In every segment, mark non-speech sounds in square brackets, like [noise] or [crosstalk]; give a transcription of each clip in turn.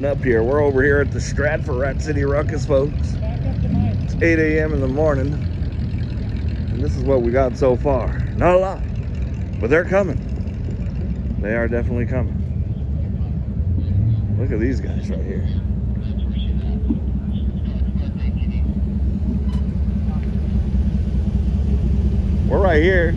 loading up here. We're over here at the Stratford Rat City Rukkus, folks. It's 8 a.m. in the morning. And this is what we got so far. Not a lot, but they're coming. They are definitely coming. Look at these guys right here. We're right here.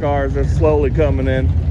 cars are slowly coming in.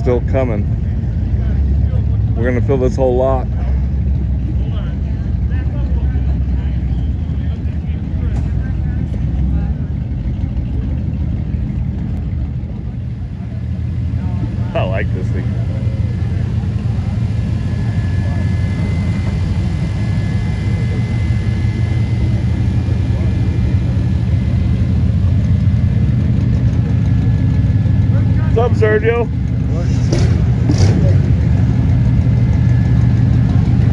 still coming. We're gonna fill this whole lot. I like this thing. What's up, Sergio?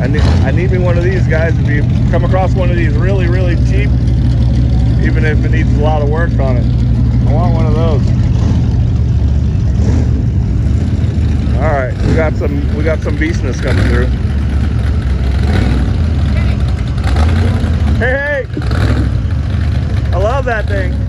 I need, I need me one of these guys. If you come across one of these really, really cheap, even if it needs a lot of work on it, I want one of those. All right, we got some we got some beastness coming through. Hey, hey! I love that thing.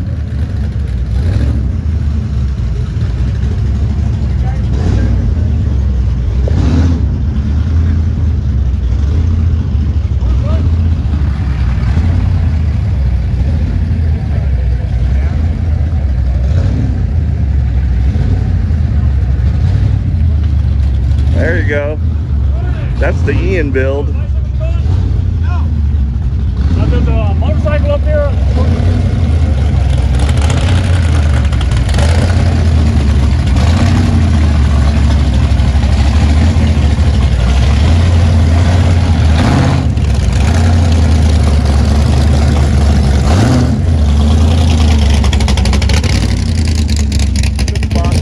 There you go. That's the Ian build. A uh, motorcycle up there. Good spot.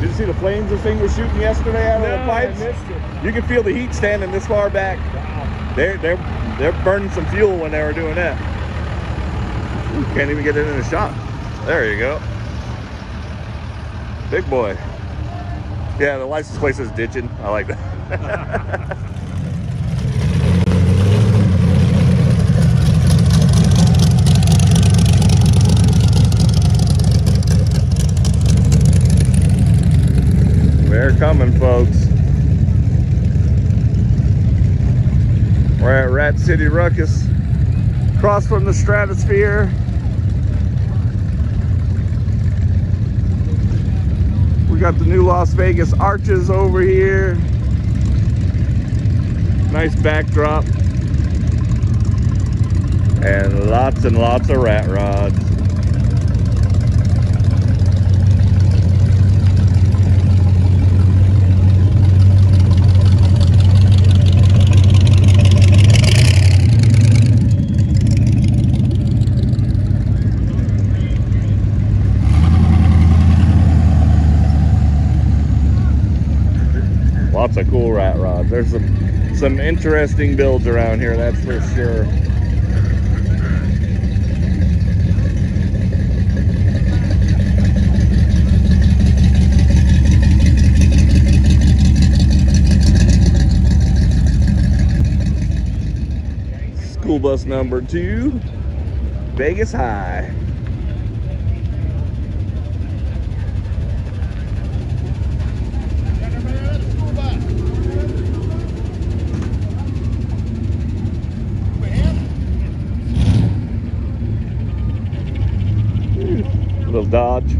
Did you see the flames this thing was shooting yesterday out of the No, I pipes? missed it. You can feel the heat standing this far back. They're they're they're burning some fuel when they were doing that. Ooh, can't even get it in the shot. There you go. Big boy. Yeah, the license plate says ditching. I like that. [laughs] They're coming, folks. We're at Rat City Rukkus, across from the stratosphere. We got the new Las Vegas arches over here. Nice backdrop. And lots and lots of rat rods. Lots of cool rat rods. There's some some interesting builds around here, that's for sure. School bus number two, Vegas High. Little Dodge.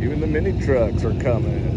Even the mini trucks are coming.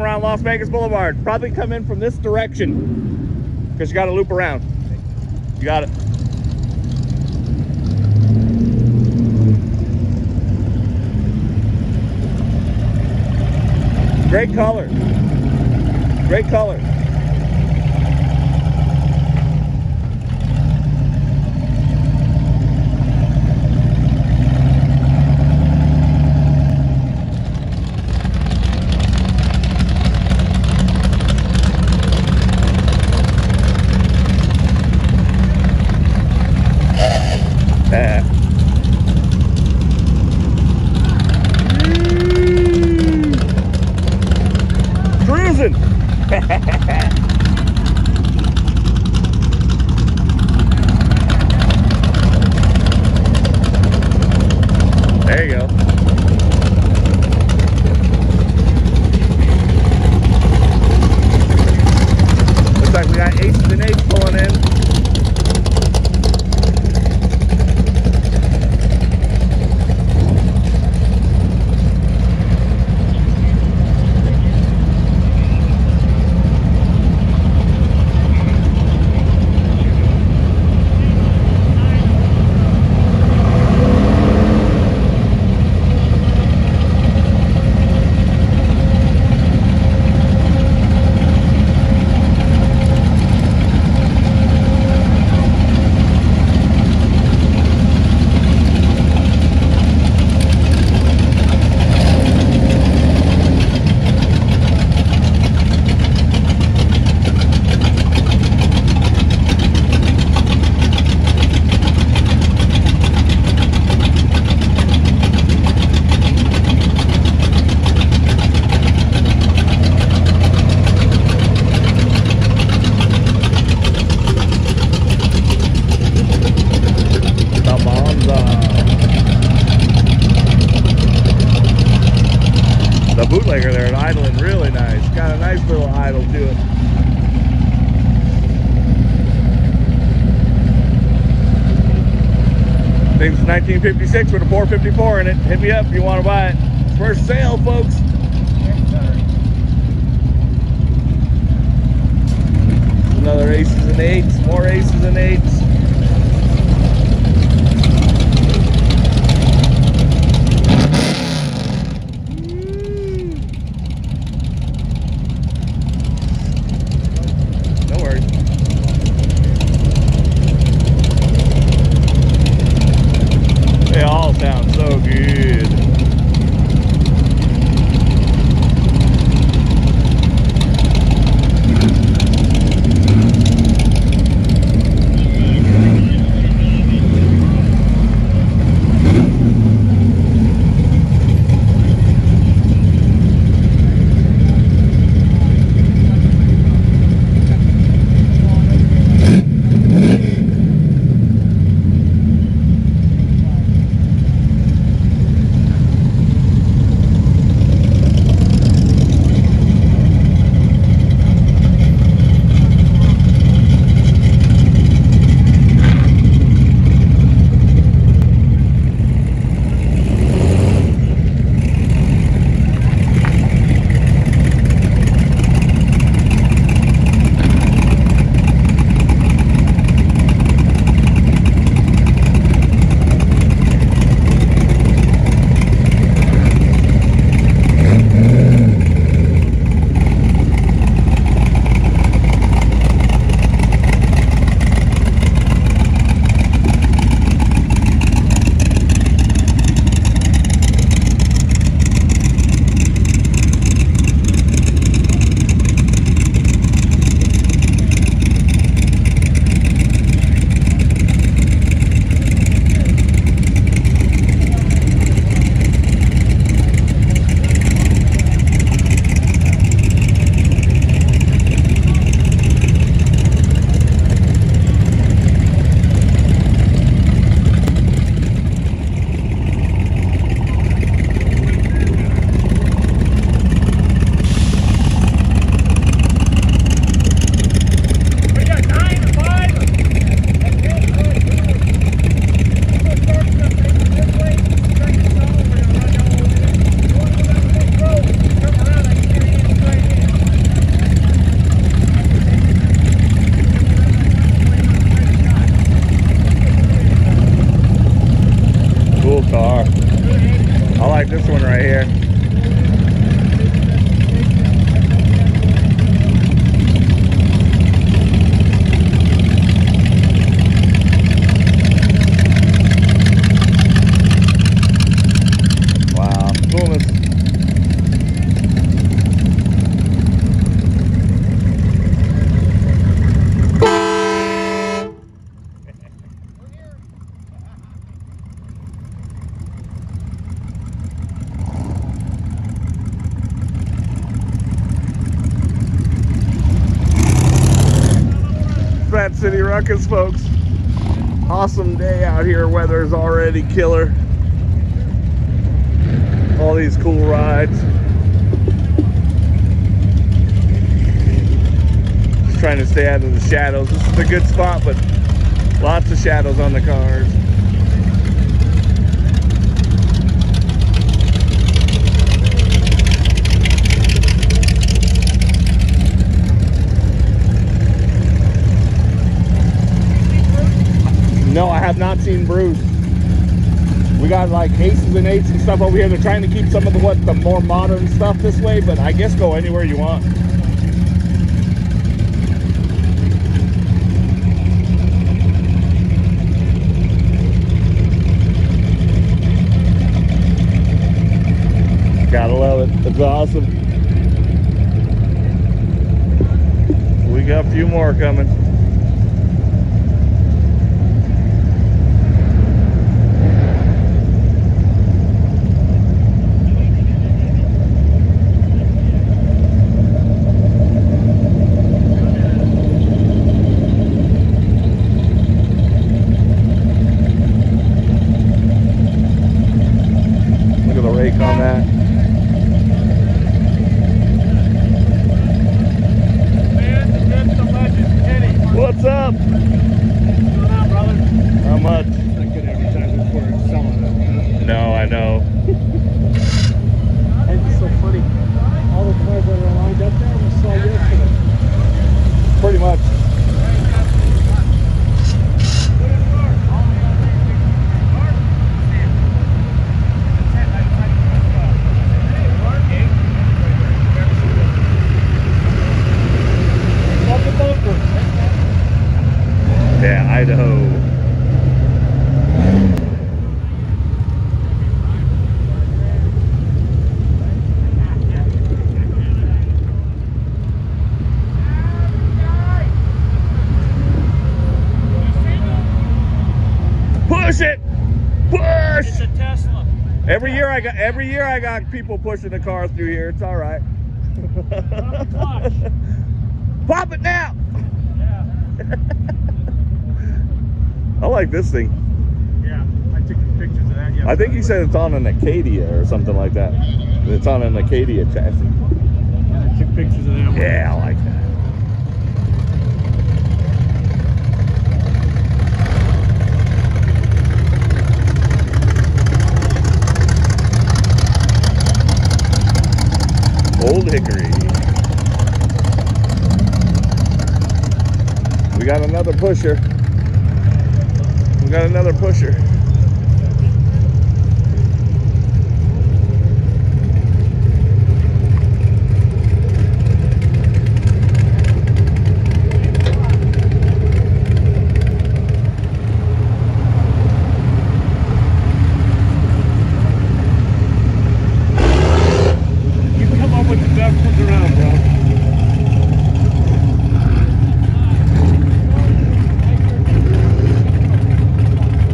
Come around Las Vegas Boulevard. Probably come in from this direction. Because you gotta loop around. You got it. Great color. Great color. 256 with a 454 in it. Hit me up if you want to buy it. It's for sale, folks. Another aces and eights, more aces and eights. Killer. All these cool rides. Just trying to stay out of the shadows. This is a good spot, but lots of shadows on the cars. No, I have not seen Bruce. Got like aces and eights and stuff over here. They're trying to keep some of the what the more modern stuff this way, but I guess go anywhere you want. Gotta love it. It's awesome. We got a few more coming. Look at the rake on that. Man, the myth, the legend, Kenny. What's up? What's going on, brother? How much? Not good advertisement for selling it. No, I know. And it's so funny. All the cars that are lined up there we saw yesterday. Pretty much. Love the bunker. Yeah, Idaho. Push it! Push! It's a Tesla. Every year I got every year I got people pushing the car through here. It's all right. [laughs] Pop it now. Yeah. [laughs] I like this thing. Yeah. I took pictures of that. I think he said it's on an Acadia or something like that. It's on an Acadia chassis. I took pictures of that one. Yeah, I like that. Old Hickory. We got another pusher. We got another pusher. You come up with the best ones around, bro.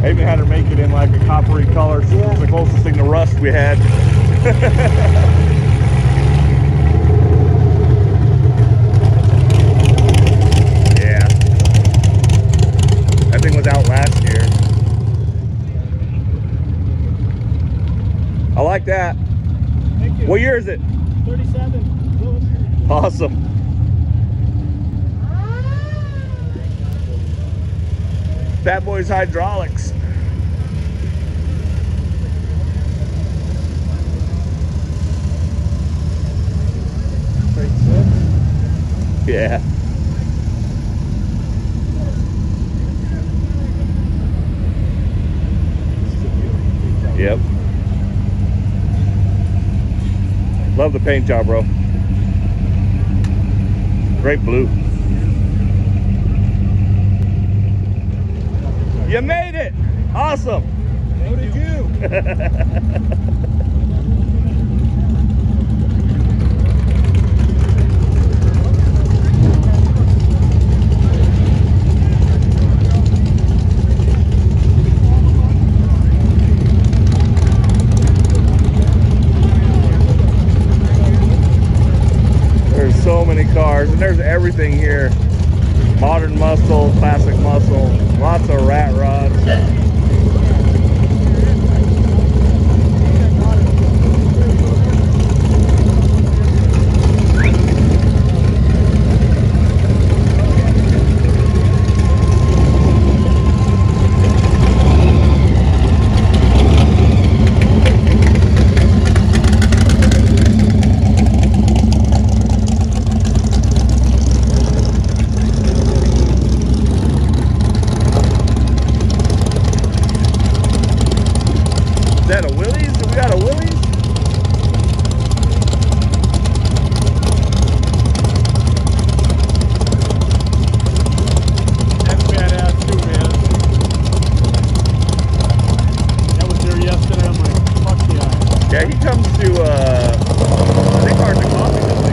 I even had her make it in like a coppery color. Yeah. It's the closest thing to rust we had. yeah. That thing was out last year. I like that. Thank you. What year is it? 37. Awesome. Bad Boys Hydraulics. Yeah. Yep. Love the paint job, bro. Great blue. You made it! Awesome! How did you? [laughs] There's so many and there's everything here. Modern muscle, classic muscle, lots of rat rods. Is that a Willys? We got a Willys? That's badass too, man. That was there yesterday. I'm like, fuck yeah. Yeah, he comes to, uh, I think Arctic Coffee, doesn't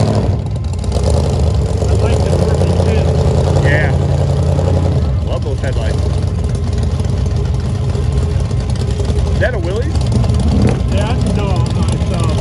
I like the purple tint. he? Yeah. Love those headlights. Is that a Willys? Yeah, no, no, it's um.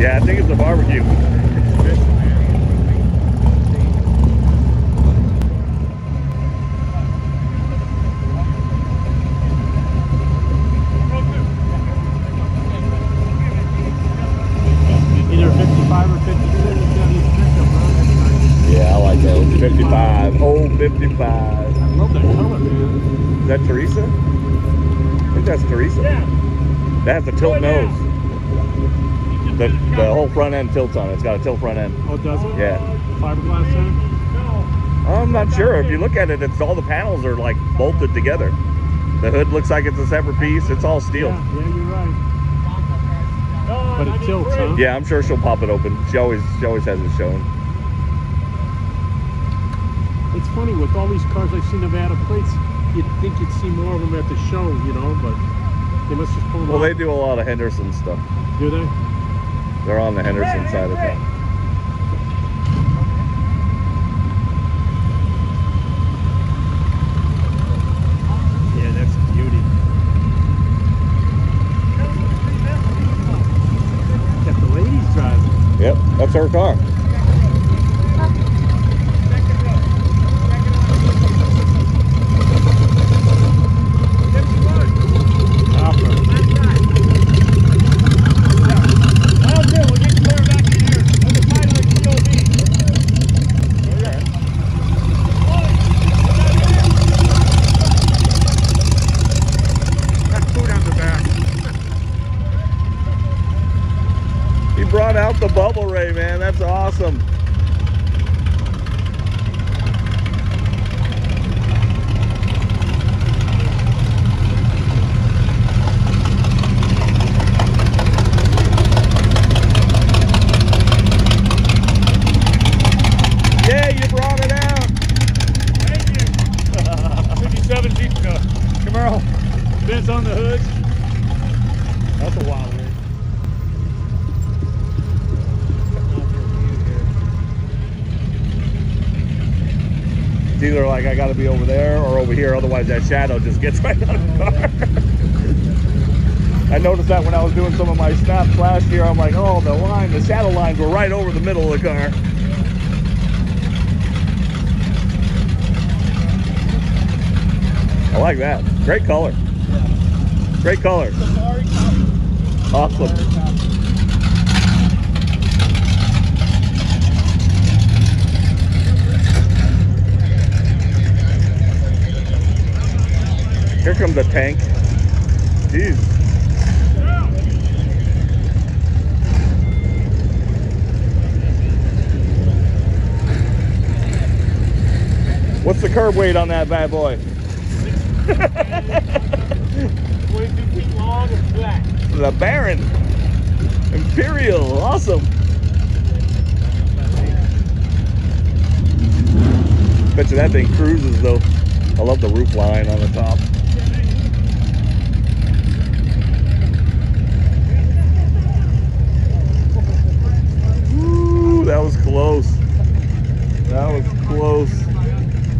Yeah, I think it's a barbecue. Either 55 or 56. Yeah, these pickup, bro. That's nice. Yeah, I like those. 55. Old 55. I love that color, man. Is that Teresa? I think that's Teresa. Yeah. That has a tilt nose. The, the whole front end tilts on it. It's got a tilt front end. Oh, does it? Yeah. Fiberglass in? I'm not sure. If you look at it, it's all the panels are like bolted together. The hood looks like it's a separate piece. It's all steel. Yeah, yeah, you're right. But it tilts, huh? Yeah, I'm sure she'll pop it open. She always she always has it showing. It's funny with all these cars I've see Nevada plates. You'd think you'd see more of them at the show, you know, but they must just pull them Well, out. they do a lot of Henderson stuff. do they? They're on the Henderson side of town. Yeah, that's beauty. Got the ladies driving. Yep, that's her car. He brought out the bubble ray, man. That's awesome. Yeah, you brought it out. Thank you. 57 Jeep uh, Camaro. Vents on the hood. That's a wild rig. It's either like I got to be over there or over here, otherwise that shadow just gets [laughs] right on the car. I noticed that when I was doing some of my snaps last year. I'm like, oh, the line, the shadow lines were right over the middle of the car. I like that. Great color. Great color. Awesome. Here comes the tank. Jeez. What's the curb weight on that bad boy? 22 feet long and flat. The Baron. Imperial. Awesome. Bet you that thing cruises though. I love the roof line on the top. Ooh, that was close. That was close.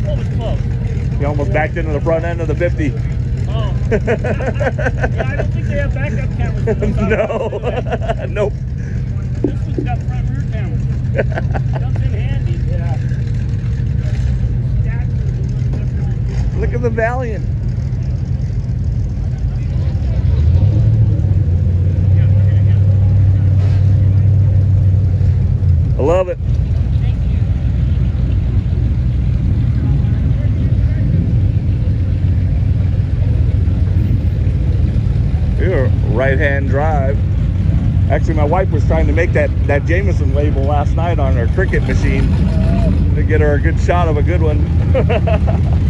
What was close? He almost backed into the front end of the 50. Oh. [laughs] yeah, I don't think they have backup cameras. no. [laughs] nope. This one's got front rear cameras. Comes in handy. [laughs] Yeah. Look at the Valiant. I love it. You're right-hand drive. Actually, my wife was trying to make that, that Jameson label last night on her Cricut machine to get her a good shot of a good one. [laughs]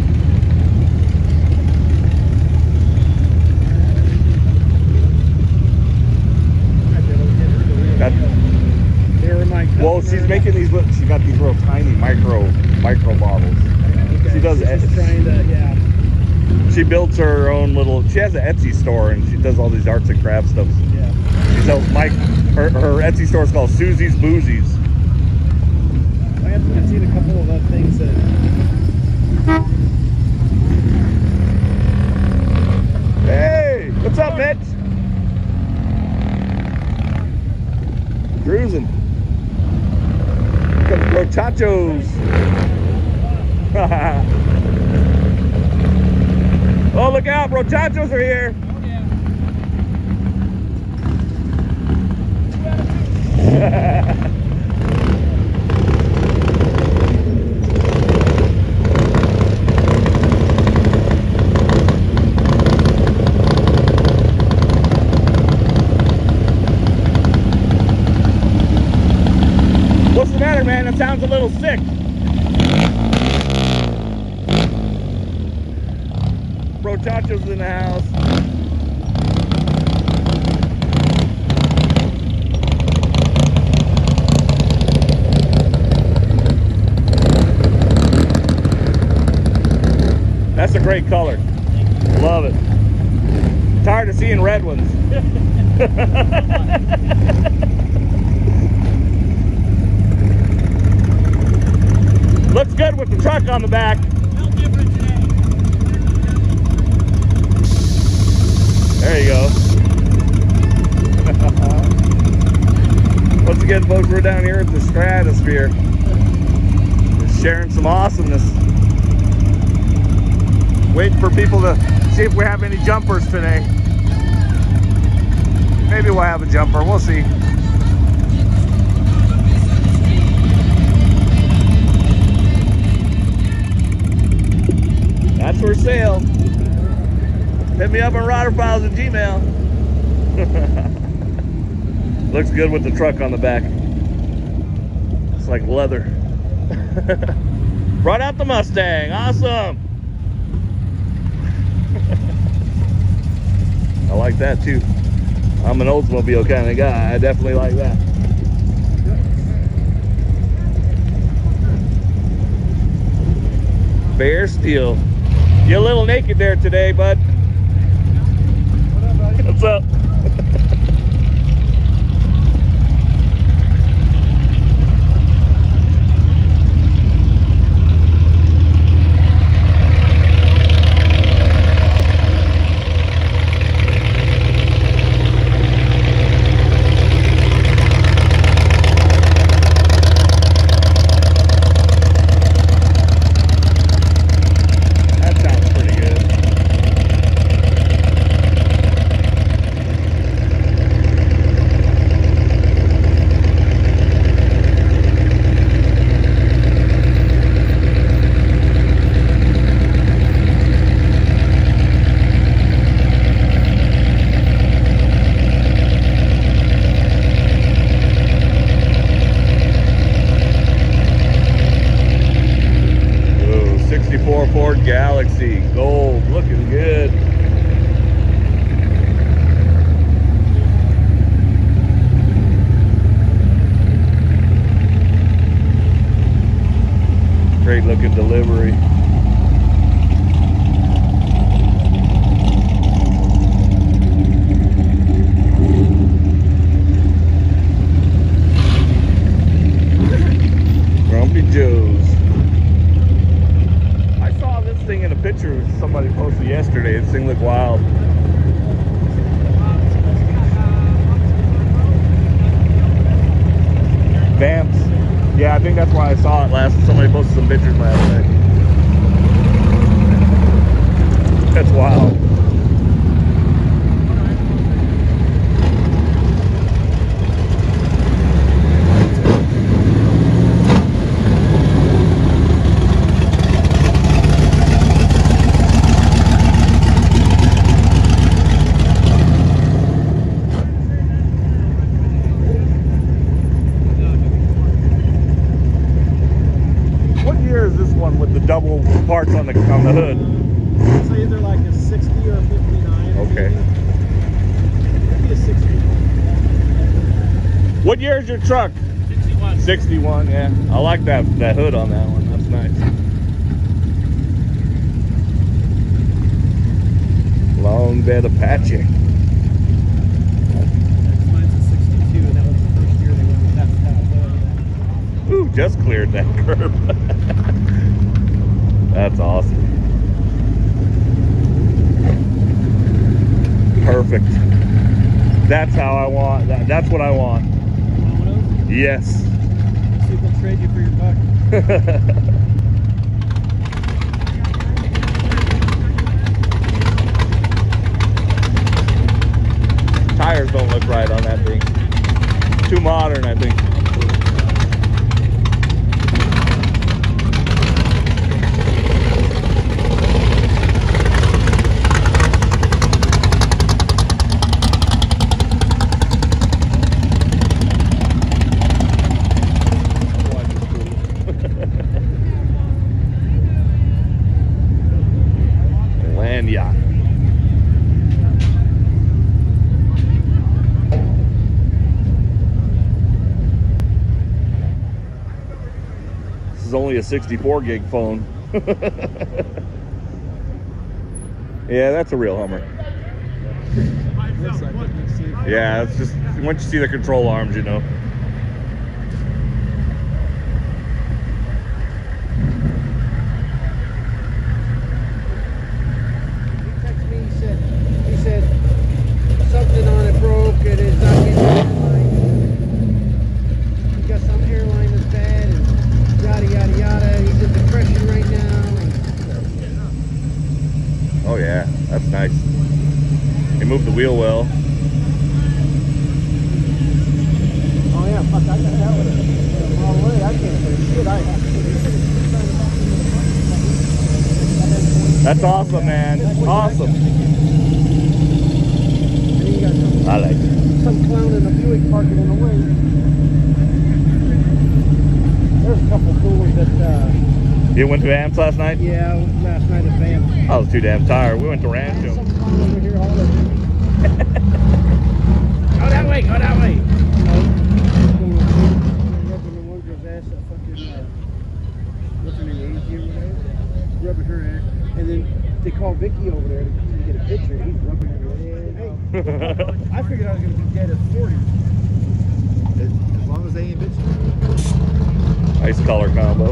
That- Here are my well, she's making these. Little, she got these little tiny micro micro bottles. she does She's trying to, yeah. She builds her own little. She has an Etsy store and she does all these arts and crafts stuff. Yeah. She sells Mike. Her, her Etsy store is called Susie's Boozies. I have I've seen a couple of uh, things that Hey, what's up, Mitch? Cruising. Got Brochachos. [laughs] oh, look out, Brochachos are here. What's [laughs] sounds a little sick. Brochachos in the house. That's a great color. Love it. Tired of seeing red ones. [laughs] Looks good with the truck on the back. There you go. [laughs] Once again, folks, we're down here at the Stratosphere. Just sharing some awesomeness. Waiting for people to see if we have any jumpers today. Maybe we'll have a jumper. We'll see. That's for sale. Hit me up on Rodder Files at Gmail. [laughs] Looks good with the truck on the back. It's like leather. [laughs] Brought out the Mustang. Awesome. [laughs] I like that too. I'm an Oldsmobile kind of guy. I definitely like that. Bare Steel. You're a little naked there today, bud. 61. 61, yeah. I like that that hood on that one. That's nice. Long bed Apache. Mine's a 62, and that was the first year they went with that path. Ooh, just cleared that [laughs] curb. That's awesome. Perfect. That's how I want. That, that's what I want. Want one of those? Yes. Trade you for your buck. [laughs] Tires don't look right on that thing. Too modern, I think. Land yacht. This is only a 64 gig phone. Yeah, that's a real Hummer. Looks like it. Let's see. Yeah, it's just once you see the control arms, you know. He texted me, he said, he said, something on it broke and it's not getting airline. He got some airline that's bad and yada, yada, yada. He's in depression right now. Oh yeah, that's nice. He moved the wheel well. Oh yeah, fuck, I got that with it. All the way, I can't say shit. I have to. That's awesome, man. Awesome. And then you got some, I like it. some clown in a Buick parking in the way. There's a couple fools that, uh, You went to Amps last night? yeah, last night at BAM. I was too damn tired. We went to Rancho. Some clown over here. [laughs] Go that way, go that way. Rubbing the one girl's ass, that fucking, what's her name, AG or whatever? Rubbing her ass. And then they call Vicky over there to to get a picture. He's rubbing ass. Hey, I figured I was gonna be dead at 40. As long as they ain't bitching. Nice color combo.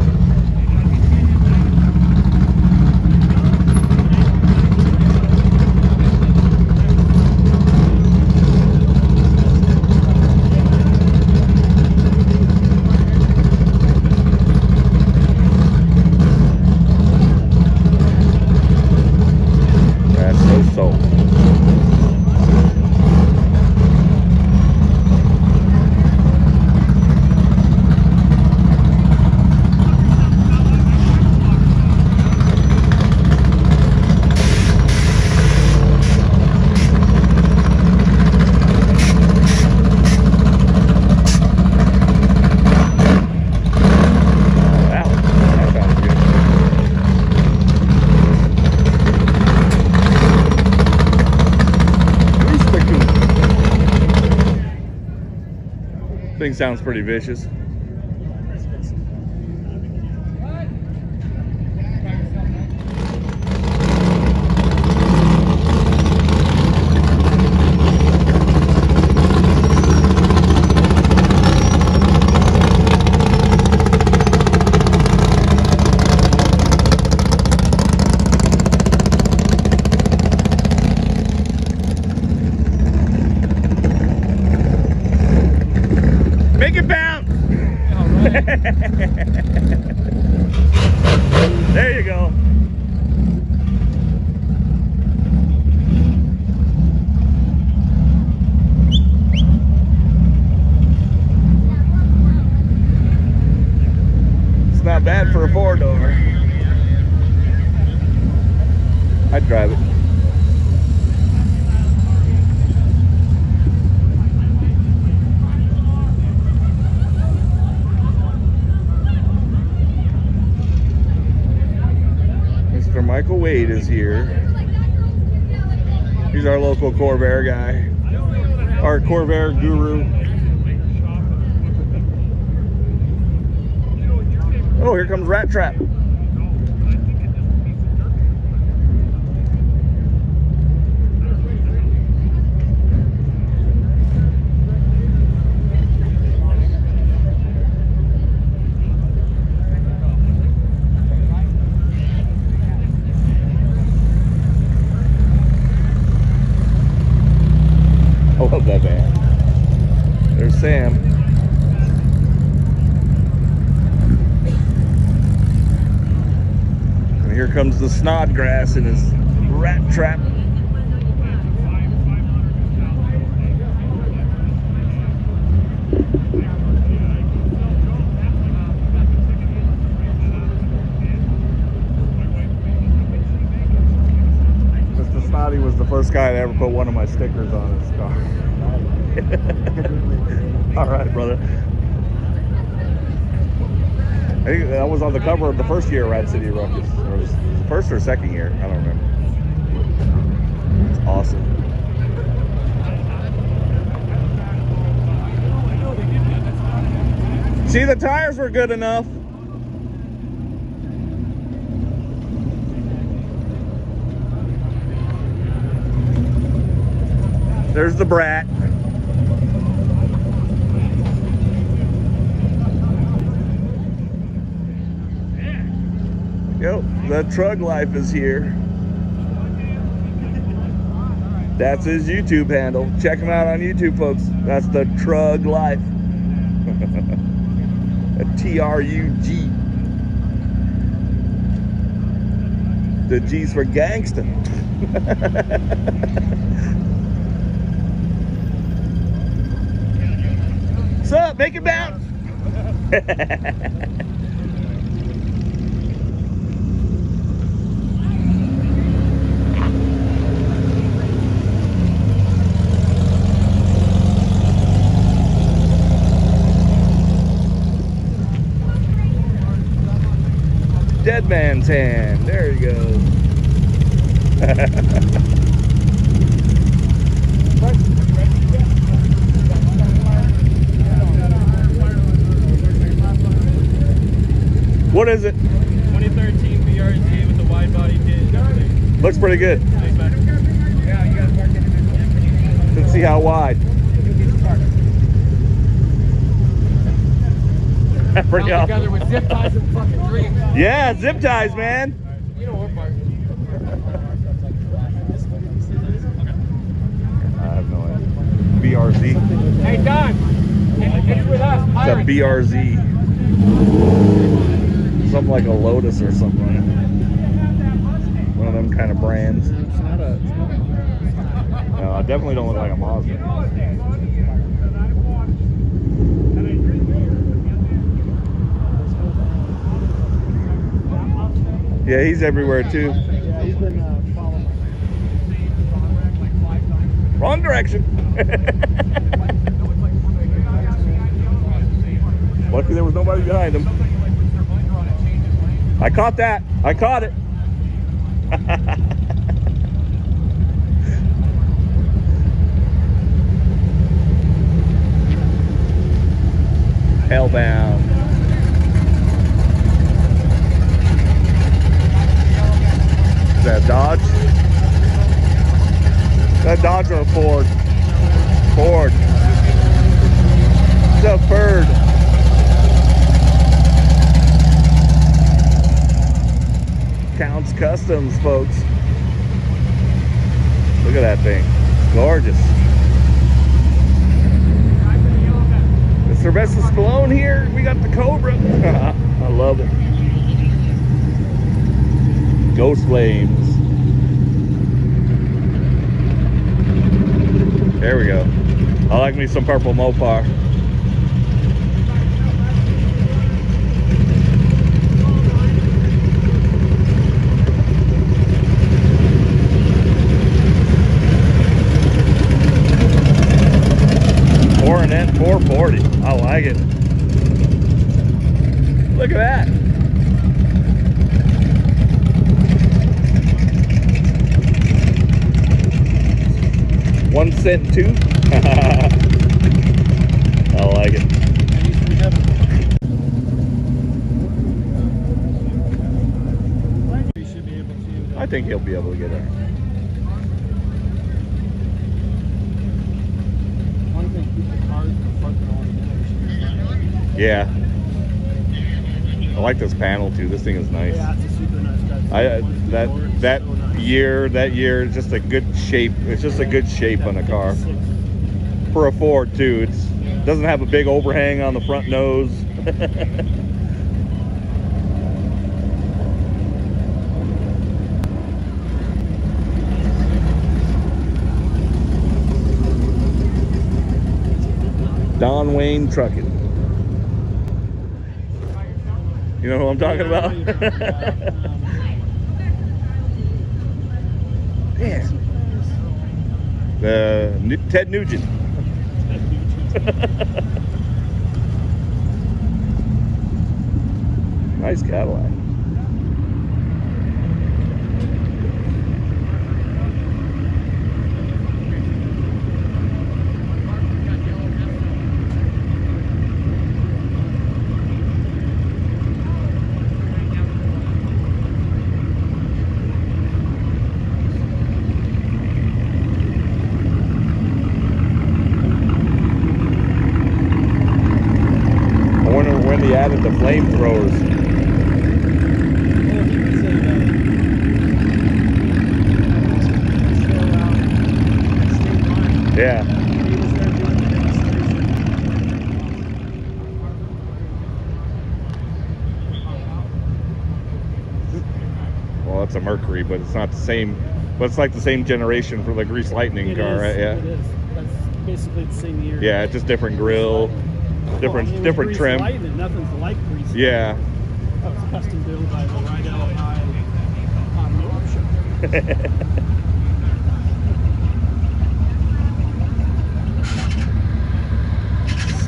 That's so so. Wow, that sounds good. Thing sounds pretty vicious. Make it bounce! there you go. It's not bad for a four door. I'd drive it. Mr. Michael Wade is here. He's our local Corvair guy. Our Corvair guru. Here comes Rat Trap. I love that van. There's Sam. And here comes the Snodgrass in his rat trap. Mr. Snotty was the first guy to ever put one of my stickers on his car. [laughs] [laughs] All right, brother. I think that was on the cover of the first year Rat City Rukkus. Or was first or second year. I don't remember. It's awesome. See, the tires were good enough. There's the brat. The Trug Life is here. That's his YouTube handle. Check him out on YouTube, folks. That's the Trug Life. [laughs] A T R U G. The G's for gangsta. What's [laughs] up? Make it bounce. [laughs] Dead man's hand. There he goes. what is it? 2013 BRZ with the wide body kit. Looks pretty good. Yeah, you gotta park it in Let's see how wide. [laughs] pretty All together with zip ties and fucking dreams. Yeah, zip ties, man. You know what, Mark? I have no idea. BRZ. Hey, Don. Get with us. It's a BRZ. Something like a Lotus or something. One of them kind of brands. It's not a. No, I definitely don't look like a Mazda. Yeah, he's everywhere too. Yeah, he's been uh, following. Wrong direction. [laughs] Lucky there was nobody behind him. I caught that. I caught it. [laughs] Hellbound. Is that Dodge? That Dodge or a Ford? Ford. It's a bird. Count's Kustoms, folks. Look at that thing. Gorgeous. Is Sylvester Stallone here? We got the Cobra. [laughs] I love it. Ghost Flames. There we go. I like me some purple Mopar. Four and N 440. I like it. Look at that. One cent two. [laughs] I like it. We should be able to. I think he'll be able to get there. One thing, keep the cars from fucking on the Yeah. I like this panel too. This thing is nice. Yeah, it's a super nice. I uh, that year that year is just a good shape. It's just a good shape on the car for a Ford too. It's doesn't have a big overhang on the front nose. [laughs] Don Wayne Trucking. You know who I'm talking about? [laughs] [laughs] Yeah. Uh, the Nu- Ted Nugent. [laughs] nice Cadillac. Line. Yeah. He was there doing the demonstration. Well, it's a Mercury, but it's not the same. But it's like the same generation for the Grease Lightning It car, is, right? Yeah. It is. That's basically the same year. Yeah, just different grill, different Well, I mean, different trim. Lightning, nothing's like Yeah. That was custom built by the Rydell High Show.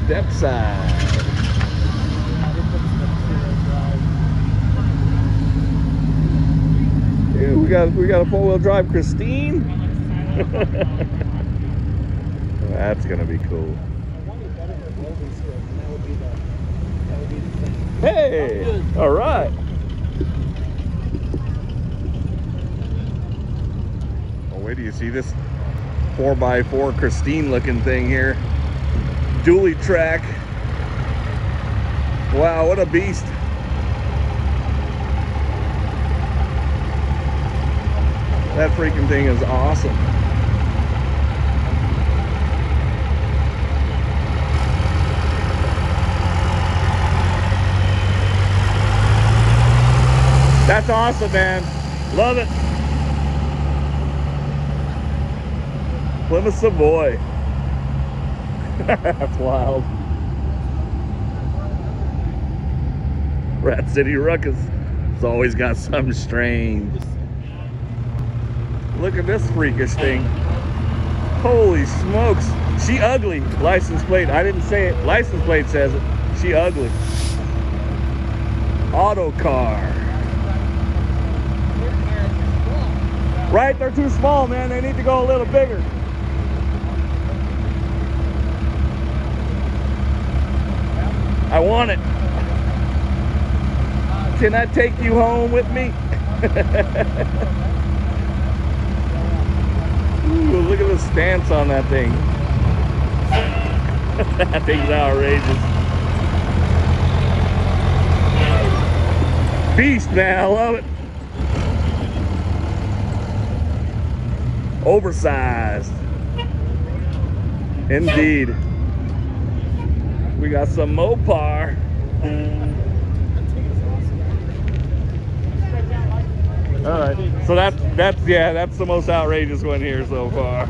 Step side. We got we got a four wheel drive, Christine. [laughs] That's gonna be cool. Hey, all right. Oh, wait, do you see this four by four Christine looking thing here? Dually track. Wow, what a beast. That freaking thing is awesome. That's awesome, man. Love it. Plymouth [laughs] Savoy. That's wild. Rat City Rukkus. It's always got something strange. Look at this freakish thing. Holy smokes. She ugly. License plate. I didn't say it. License plate says it. She ugly. Auto car. Right? They're too small, man. They need to go a little bigger. I want it. Can I take you home with me? [laughs] Ooh, look at the stance on that thing. [laughs] that thing's outrageous. Beast, man. I love it. Oversized. Indeed. We got some Mopar. All right. So that's that's yeah, that's the most outrageous one here so far.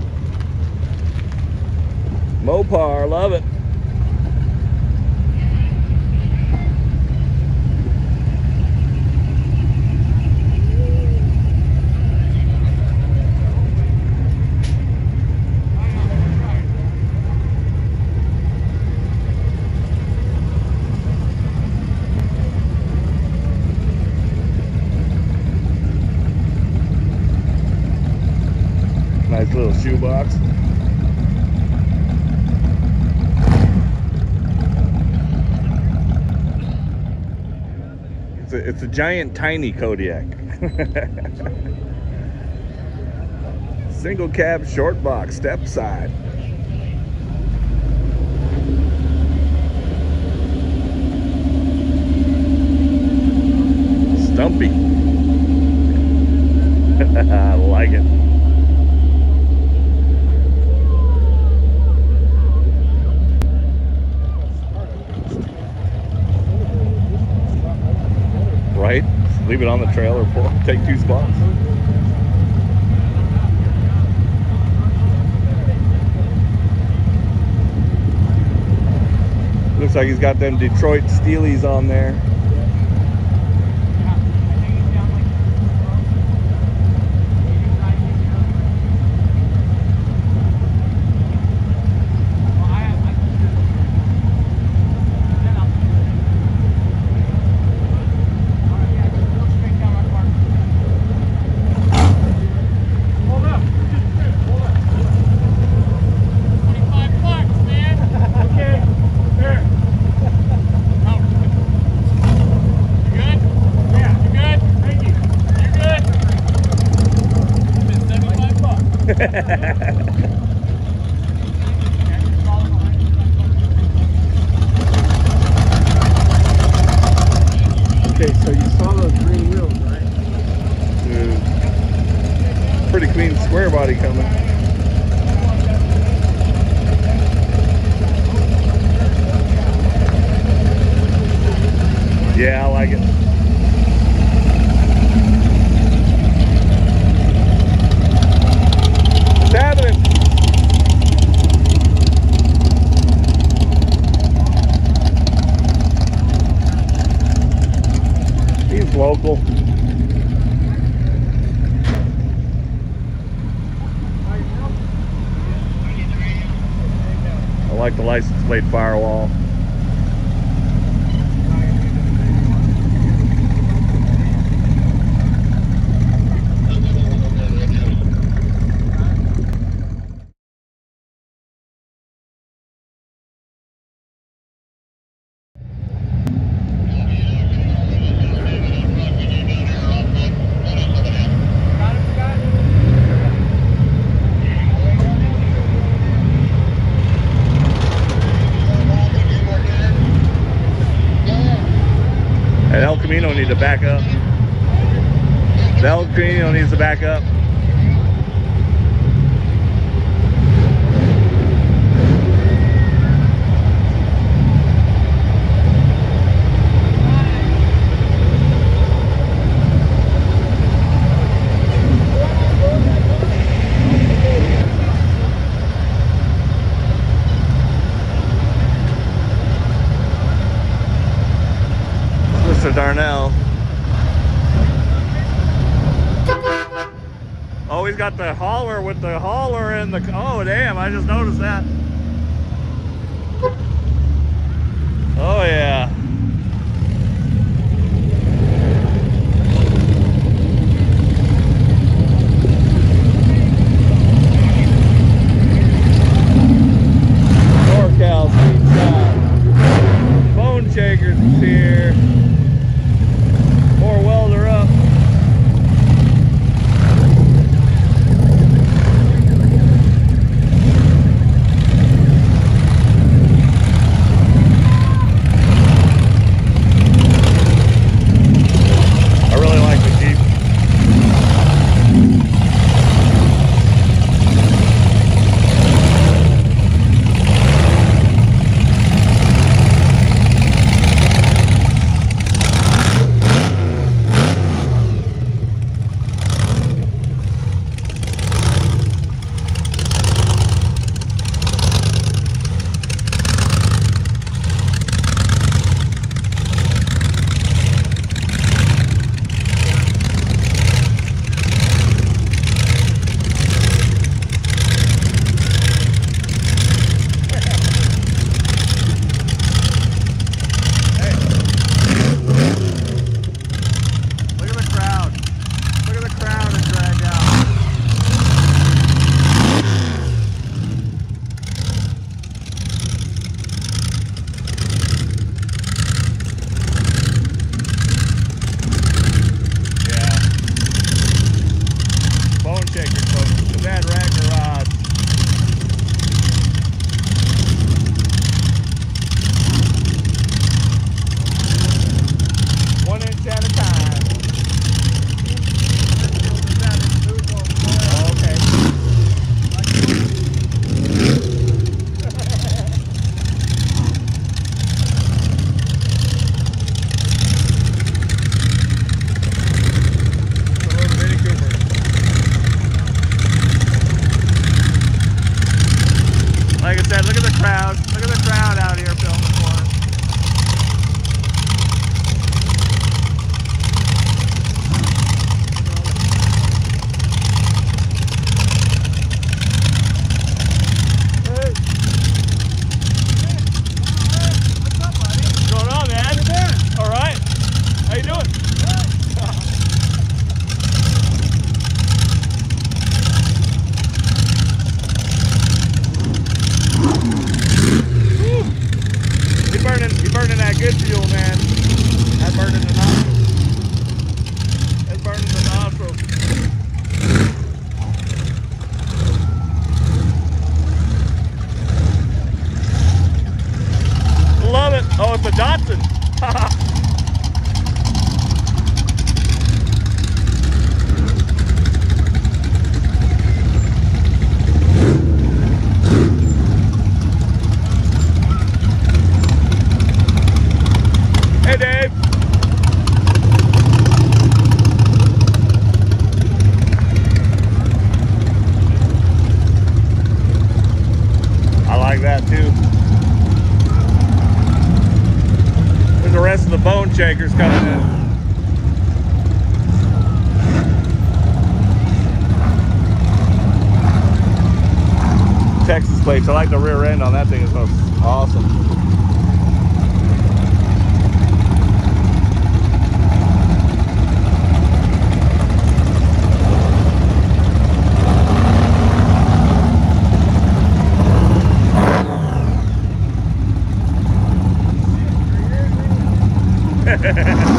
Mopar, love it. Nice little shoebox. It's a, it's a giant tiny Kodiak. [laughs] Single cab short box step side. Stumpy. I like it. Right? Leave it on the trailer, pull, take two spots. Looks like he's got them Detroit Steelies on there. played far. the back up. got the hauler with the haul I like the rear end on that thing. It looks awesome.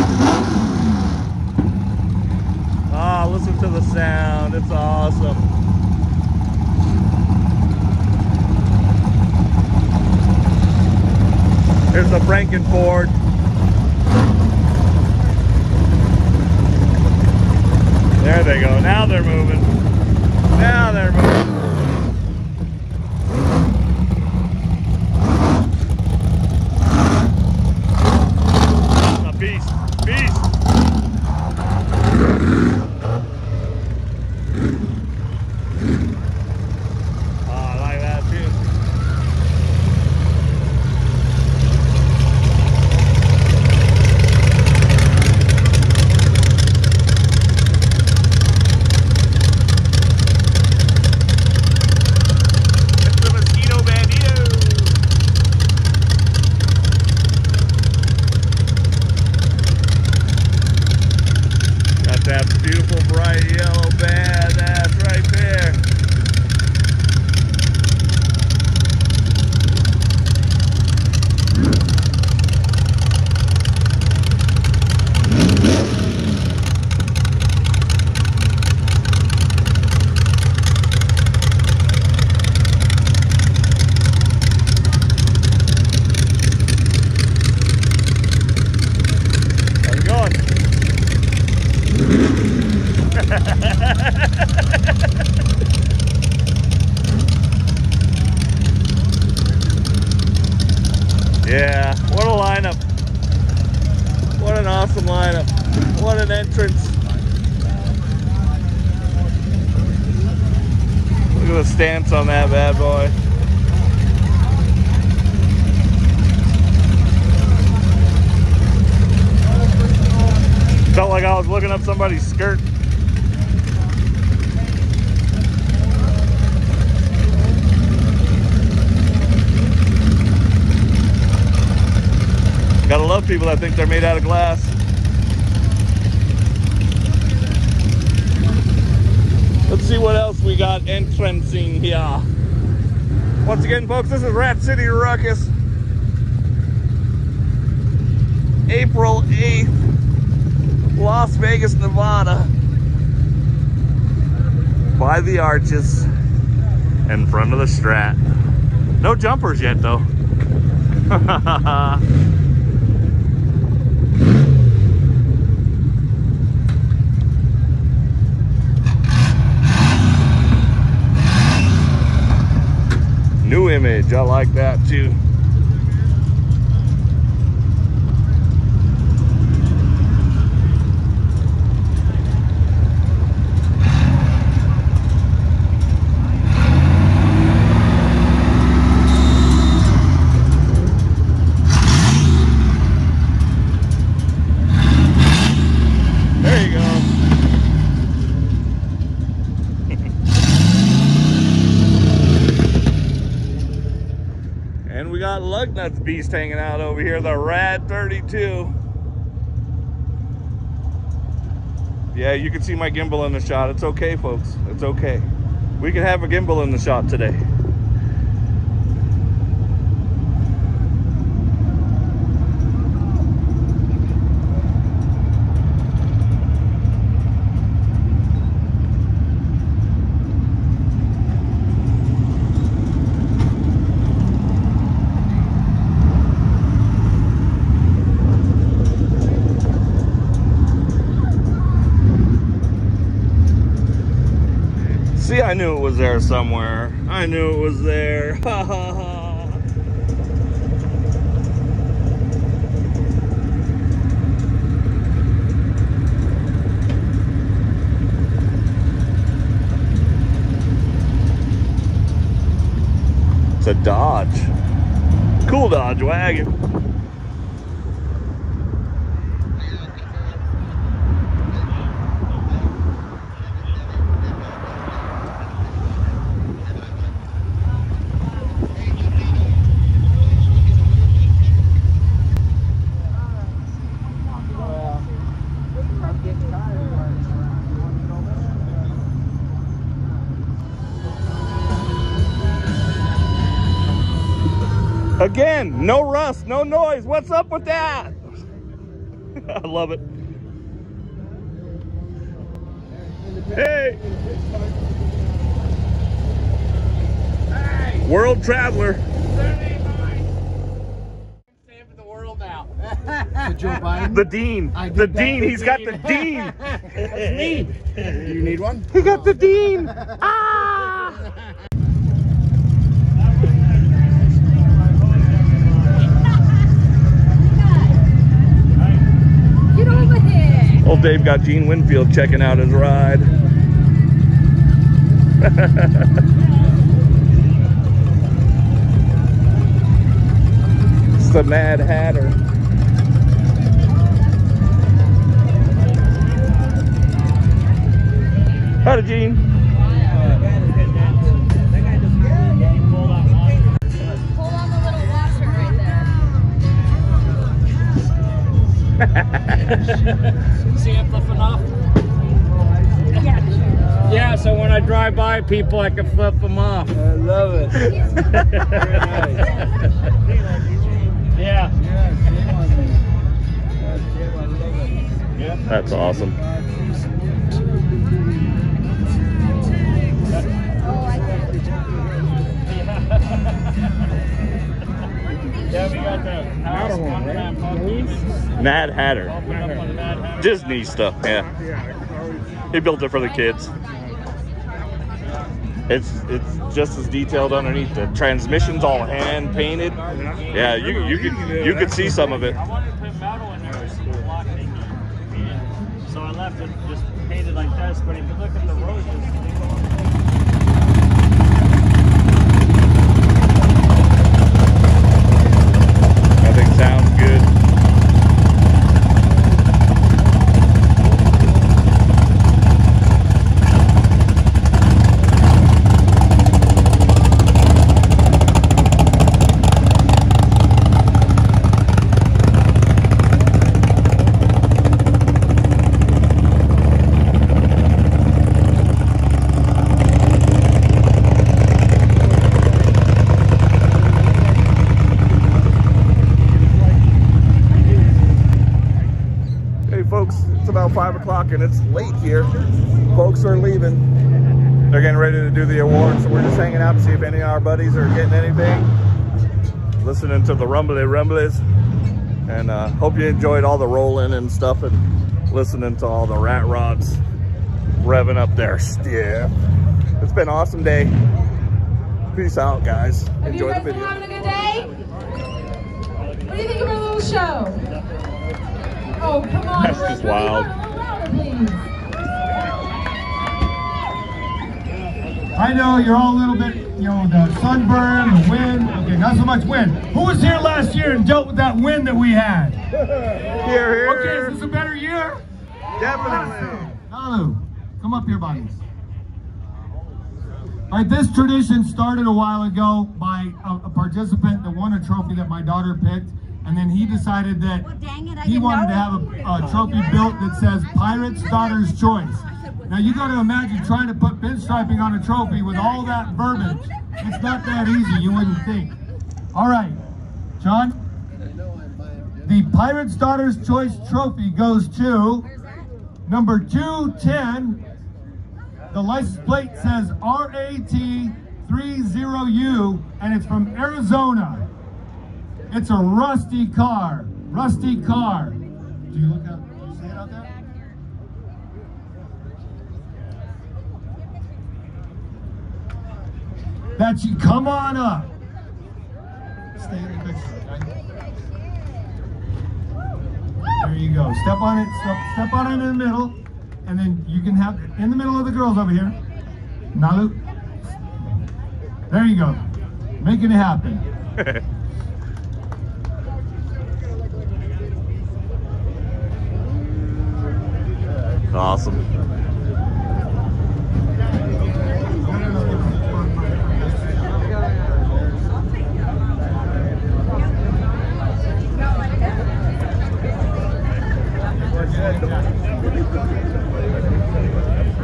[laughs] Ah, listen to the sound. It's awesome. Here's the Frankenford. There they go. Now they're moving. Now they're moving. They're made out of glass. Let's see what else we got entrancing here. Once again, folks, this is Rat City Rukkus. April 8th, Las Vegas, Nevada. By the arches in front of the Strat. No jumpers yet, though. [laughs] New image, I like that too. There you go. And we beast hanging out over here, the Rad 32. Yeah, you can see my gimbal in the shot. It's okay, folks. It's okay. We can have a gimbal in the shot today. See, I knew it was there somewhere. I knew it was there. [laughs] It's a Dodge. Cool Dodge wagon. No rust, no noise. What's up with that? [laughs] I love it. Hey. World traveler. The world now. Joe Biden. The dean. The dean. He's got the [laughs] dean. Do you need one? He got the dean. [laughs] Ah! Get over here. Old Dave got Gene Winfield checking out his ride. it's the Mad Hatter. Howdy, Gene. Pull on the little washer right there. See it flipping off? Yeah. Yeah, so when I drive by people, I can flip them off. I love it. [laughs] Yeah. Yeah, shame on me. God damn, I love it. That's awesome. Oh, I get it. Yeah, we got the house coming on puppies. Mad Hatter. Disney stuff, yeah. He built it for the kids. It's it's just as detailed underneath. The transmission's all hand painted. Yeah, you you could you could see some of it. I wanted to put metal in there. So I left it just painted like this, but if you look at the roses, I think sounds good. Hey folks, it's about five o'clock and it's late here. Folks are leaving. They're getting ready to do the awards, so we're just hanging out to see if any of our buddies are getting anything. Listening to the rumbly rumblies. And uh, hope you enjoyed all the rolling and stuff and listening to all the rat rods revving up their stiff. It's been an awesome day. Peace out, guys. Have Enjoy you the guys been video. having a good day? What do you think of our little show? Oh, come on. That's Rick, just wild. have a little louder, please? I know you're all a little bit, you know, the sunburn, the wind. Okay, not so much wind. Who was here last year and dealt with that wind that we had? [laughs] Here, here. Okay, is this a better year? Definitely. Nalu, come up here, buddies. All right, this tradition started a while ago by a, a participant that won a trophy that my daughter picked, and then he decided that Well, dang it, I he wanted to have a, a trophy built that says Pirate's Daughter's Choice. Now you got to imagine trying to put pinstriping on a trophy with all that verbiage. It's not that easy, you wouldn't think. All right, John. The Pirate's Daughter's Choice trophy goes to number 210. The license plate says RAT30U and it's from Arizona. It's a rusty car. Rusty car. Do you look out? Do you see it out there? That's you. Come on up. Stay in the picture. okay? There you go. Step on it. Step, step on it in the middle. And then you can have in the middle of the girls over here. Nalu. There you go. Making it happen. [laughs] Awesome.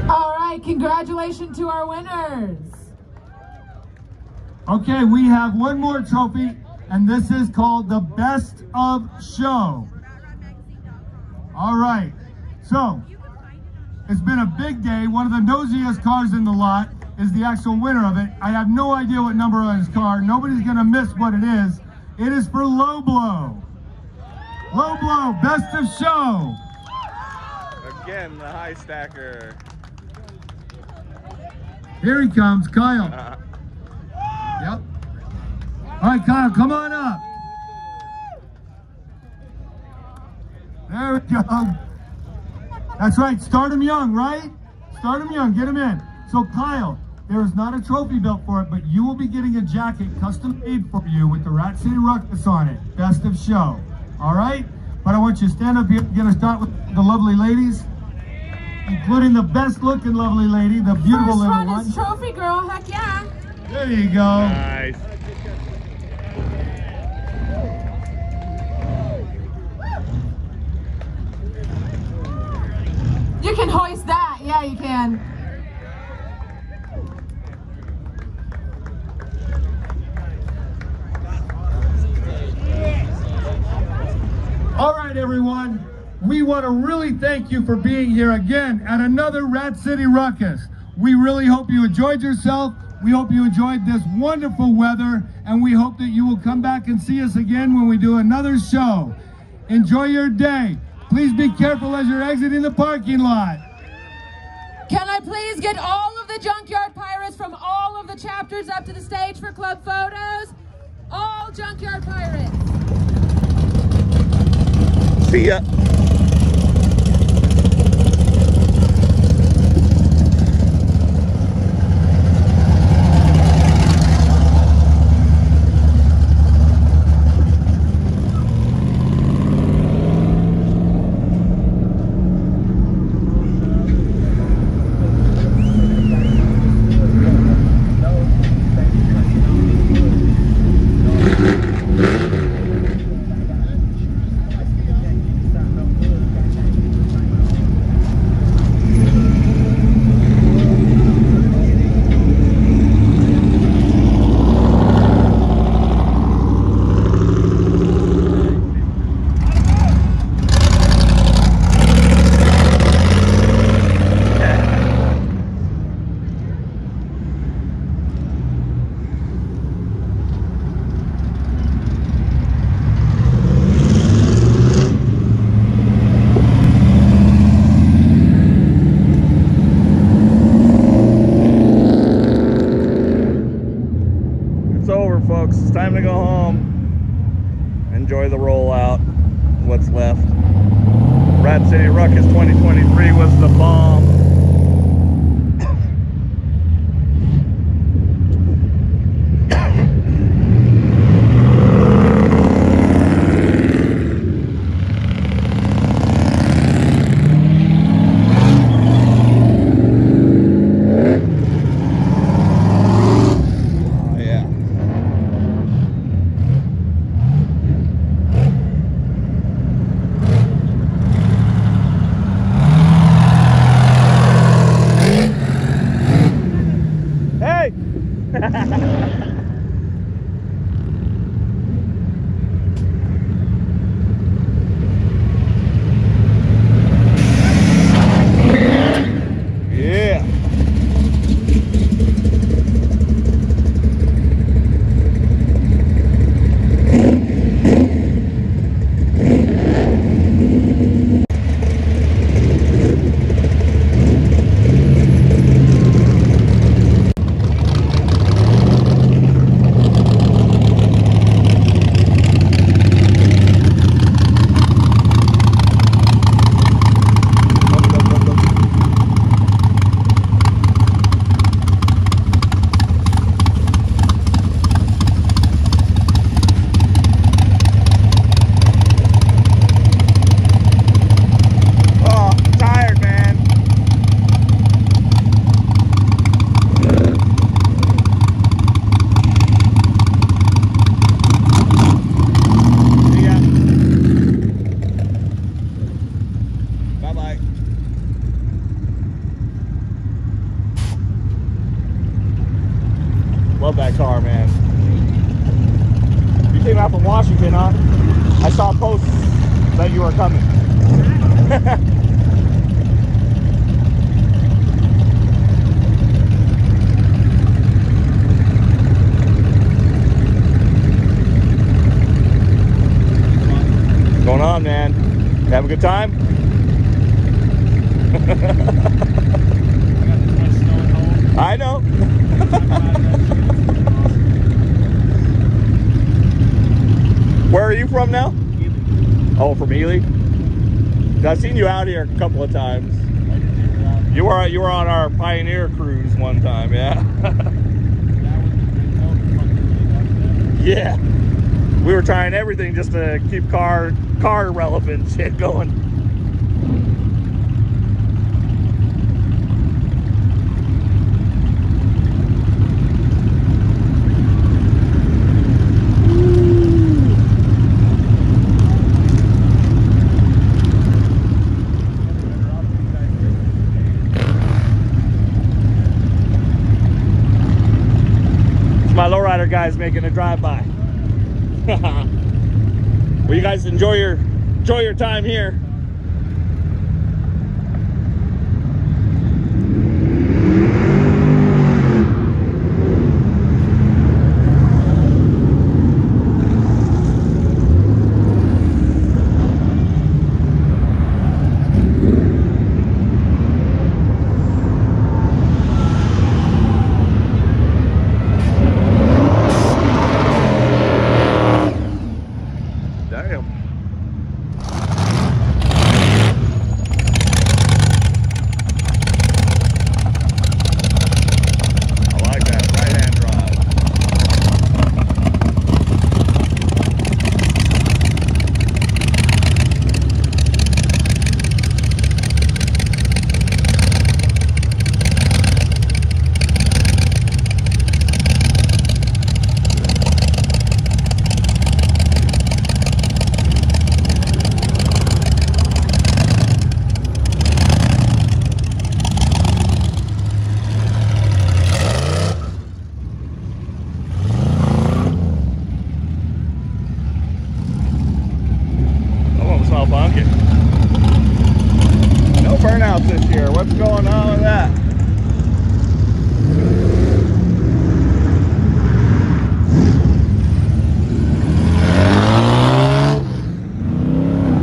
All right, congratulations to our winners. Okay, we have one more trophy, and this is called the Best of Show. All right, so it's been a big day. One of the nosiest cars in the lot is the actual winner of it. I have no idea what number on his car. Nobody's gonna miss what it is. It is for Low Blow. Low Blow, Best of Show. Again, the high stacker. Here he comes, Kyle. [laughs] Yep. All right, Kyle, come on up. There we go. That's right, start him young, right? Start him young, get him in. So Kyle, there is not a trophy belt for it, but you will be getting a jacket custom made for you with the Rat City Rukkus on it. Best of show. All right? But I want you to stand up here. We're gonna start with the lovely ladies, including the best looking lovely lady, the beautiful First little one one. is trophy girl. Heck yeah. There you go. Nice. You can hoist that. Yeah, you can. All right, everyone. We want to really thank you for being here again at another Rat City Rukkus. We really hope you enjoyed yourself. We hope you enjoyed this wonderful weather, and we hope that you will come back and see us again when we do another show. Enjoy your day. Please be careful as you're exiting the parking lot. Can I please get all of the Junkyard Pirates from all of the chapters up to the stage for club photos? All Junkyard Pirates. See ya. Seen you out here a couple of times. You were you were on our Pioneer cruise one time, yeah. [laughs] yeah. We were trying everything just to keep car car relevant shit [laughs] going. It's my making a drive-by. [laughs] well, you guys enjoy your enjoy your time here. Damn. I like that right-hand drive. That one smell funky. No burnouts this year. What's going on with that?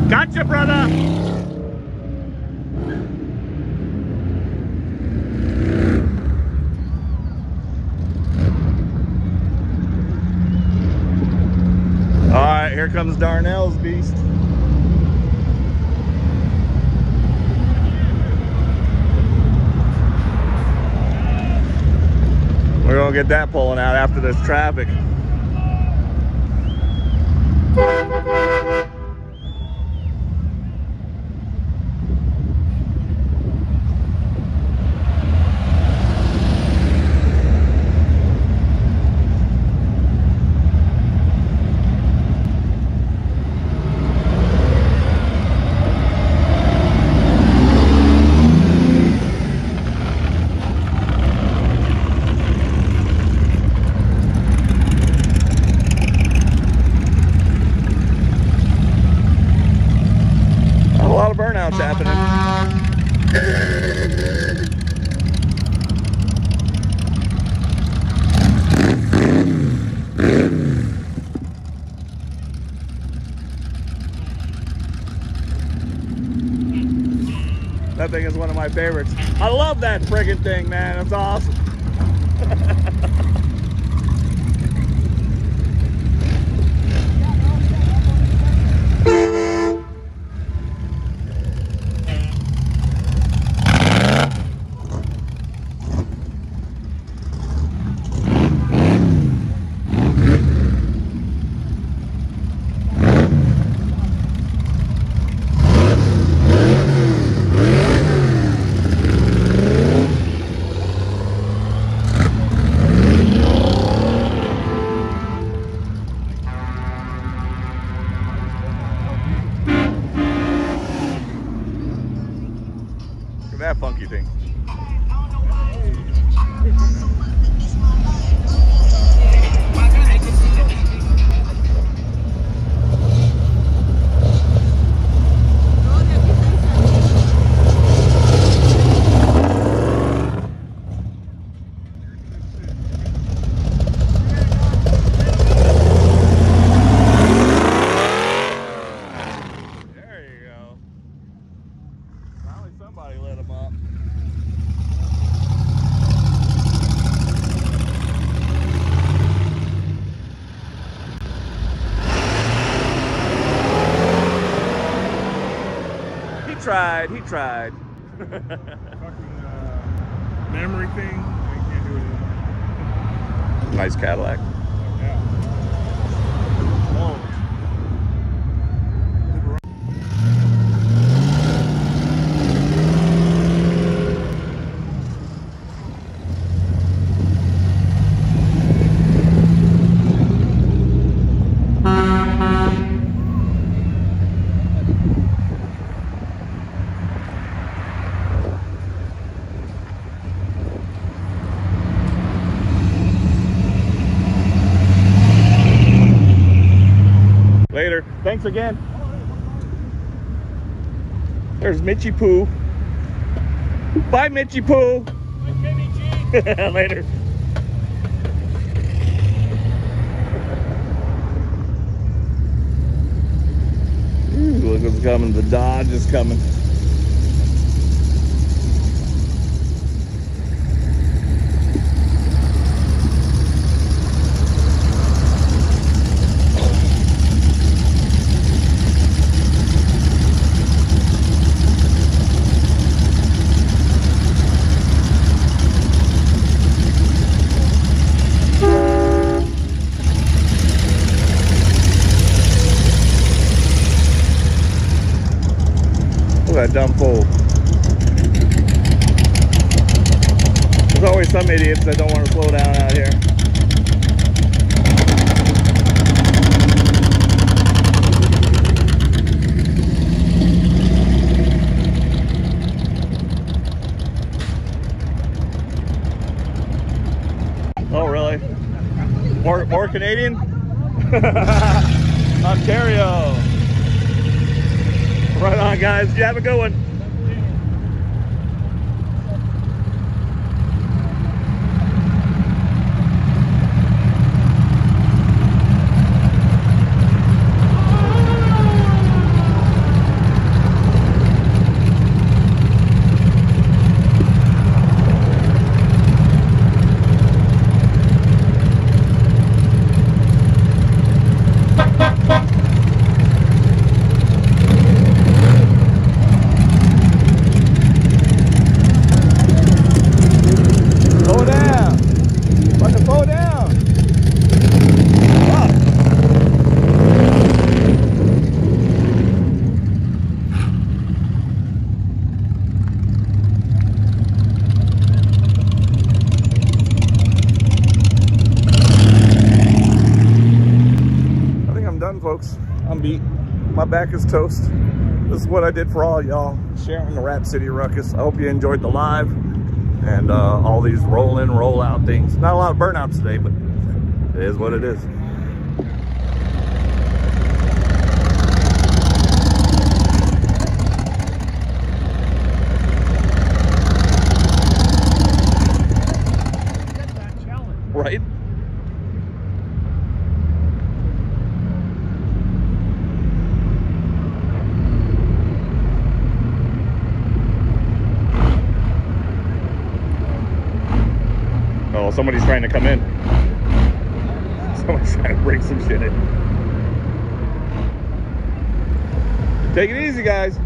Gotcha, brother. All right, here comes Darnell's beast. We're gonna get that pulling out after this traffic. A lot of burnouts happening. That thing is one of my favorites. I love that friggin' thing, man. It's awesome. Look at tried. He tried. Fucking uh, memory thing. I can't do it anymore. nice Cadillac. Yeah. Long. Later. Thanks again. There's Mitchy Poo. Bye, Mitchy Poo. [laughs] Later. Ooh, look what's coming. The Dodge is coming. Look at that dumb fool. There's always some idiots that don't want to slow down out here. Oh, really? More, more Canadian? Ontario. Right on, guys. You have a good one. Slow down. Fucking slow down. Fuck. I think I'm done, folks. I'm beat. My back is toast. This is what I did for all y'all. Sharing the Rat City Rukkus. I hope you enjoyed the live and uh, all these roll in, roll out things. Not a lot of burnouts today, but it is what it is. That challenge. Right? Oh, somebody's trying to come in. Somebody's trying to break some shit in. Take it easy, guys.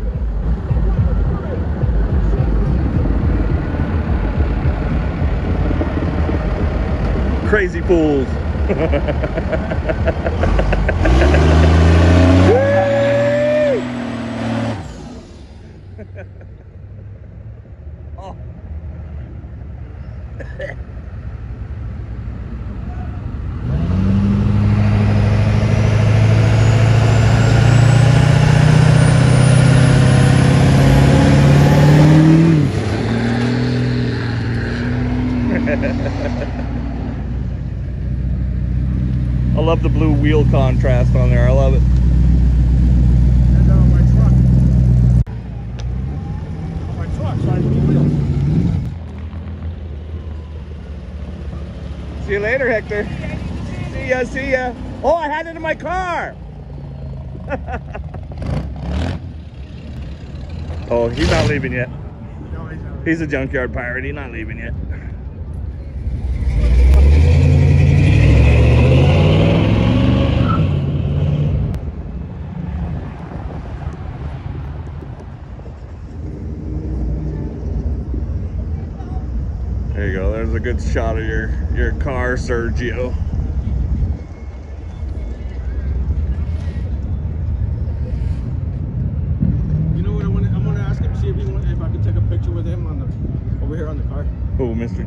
Crazy fools. [laughs] He's a junkyard pirate. He's not leaving yet. There you go. There's a good shot of your your car, Sergio.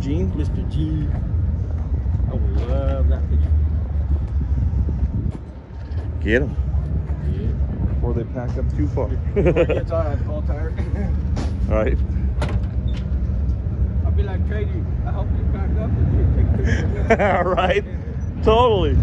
Gene. Mr. G. I would love that picture. Get him before they pack up too far. [laughs] Before he gets all, all tired. [laughs] All right. I'll be like, Trady, I help you pack up and you take pictures. [laughs] with. All right. Totally.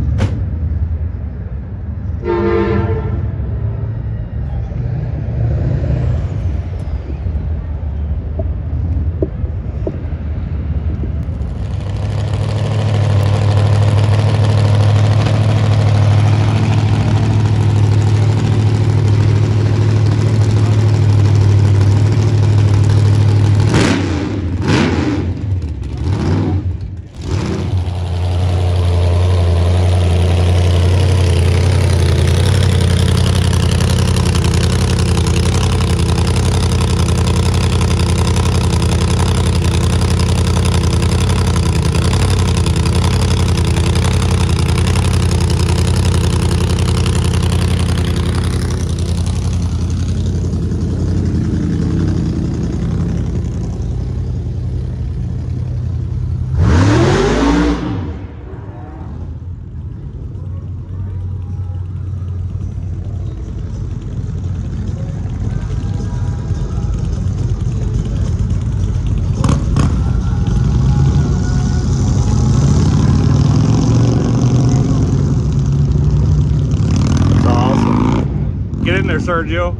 That's awesome. Get in there, Sergio.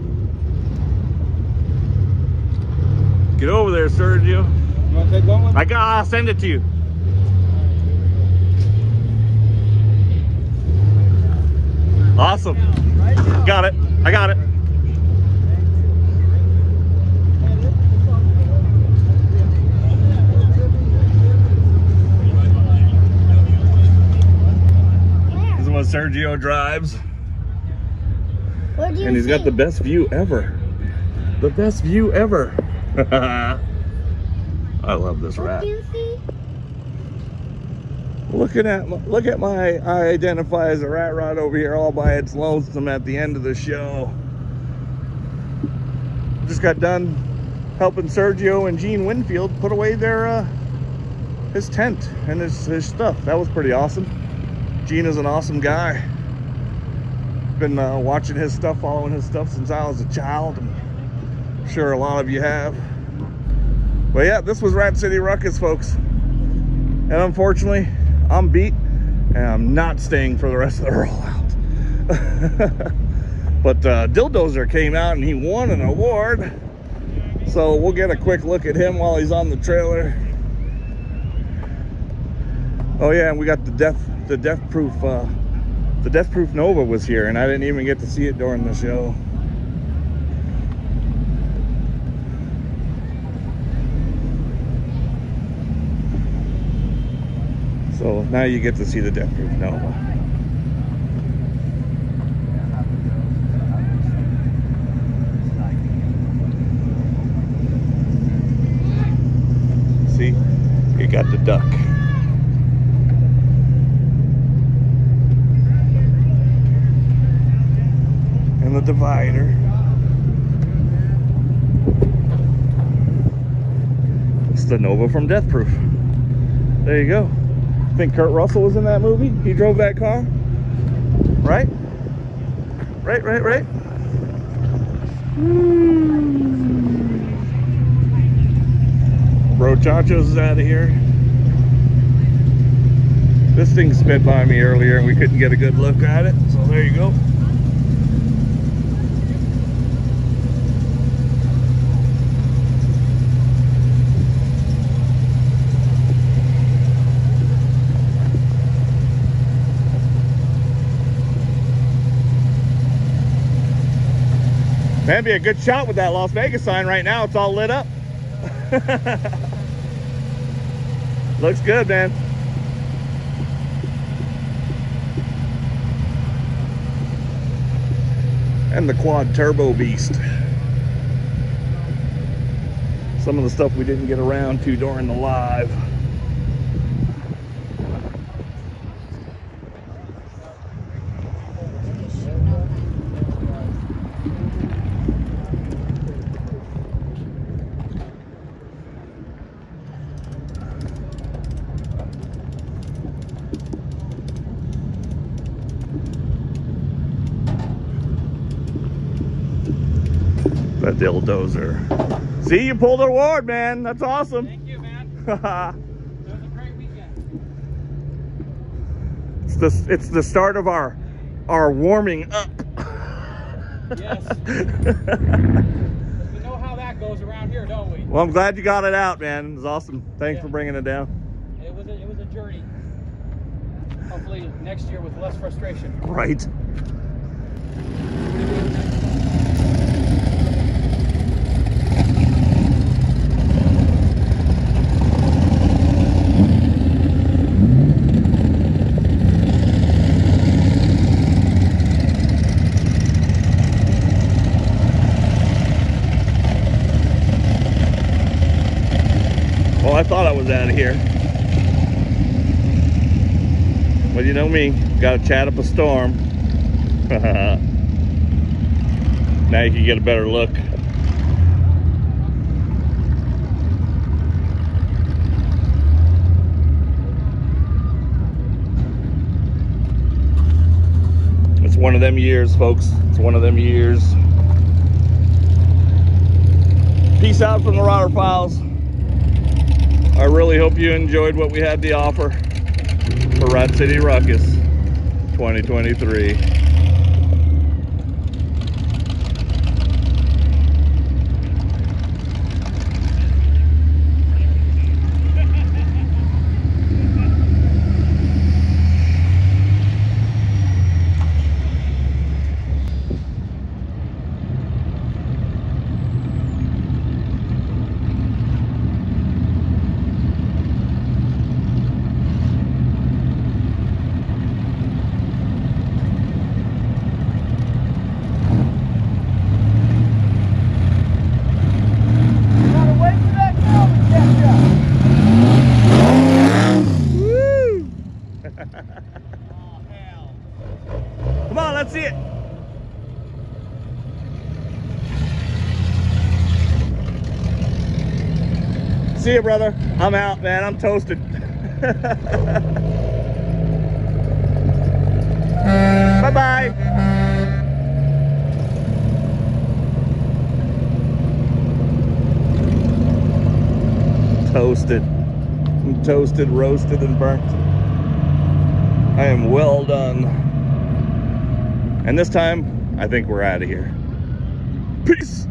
Get over there, Sergio. You want to take one? I got. I'll send it to you. Awesome. Got it. I got it. This is what Sergio drives. And he's got the best view ever. The best view ever. [laughs] I love this rat. Looking at look at my I identify as a rat rod over here all by its lonesome at the end of the show. Just got done helping Sergio and Gene Winfield put away their uh, his tent and his, his stuff. That was pretty awesome. Gene is an awesome guy. Been uh, watching his stuff, following his stuff since I was a child. I'm sure a lot of you have. But yeah, this was Rat City Rukkus, folks. And unfortunately, I'm beat and I'm not staying for the rest of the [laughs] rollout. [laughs] but uh, Dildozer came out and he won an award. So we'll get a quick look at him while he's on the trailer. Oh yeah, and we got the death, the death proof, uh, the death proof Nova was here and I didn't even get to see it during the show. So now you get to see the death proof Nova. See, you got the duck. And the divider. It's the Nova from Death Proof. There you go. I think Kurt Russell was in that movie. He drove that car. Right? Right, right, right. Hmm. Bro Chachos is out of here. This thing sped by me earlier and we couldn't get a good look at it. So there you go. That'd be a good shot with that Las Vegas sign right now. It's all lit up. [laughs] Looks good, man. And the quad turbo beast. some of the stuff we didn't get around to during the live. That dildozer. See, you pulled an award, man. That's awesome. Thank you, man. [laughs] Was a great weekend. it's the it's the start of our our warming up. Yes. [laughs] we know how that goes around here, don't we? well, I'm glad you got it out, man. It was awesome. Thanks Yeah. for bringing it down. It was a, it was a journey. Hopefully next year with less frustration. Right. Well, I thought I was out of here. But you know me, gotta chat up a storm. [laughs] now you can get a better look. It's one of them years, folks. It's one of them years. Peace out from the Rodder Files. I really hope you enjoyed what we had to offer for Rat City Rukkus 2023. Gotta wait for that girl to catch up. Come on, let's see it. See you, brother. I'm out, man. I'm toasted. [laughs] bye bye. Toasted. I'm toasted, roasted, and burnt. I am well done. And this time, I think we're out of here. Peace.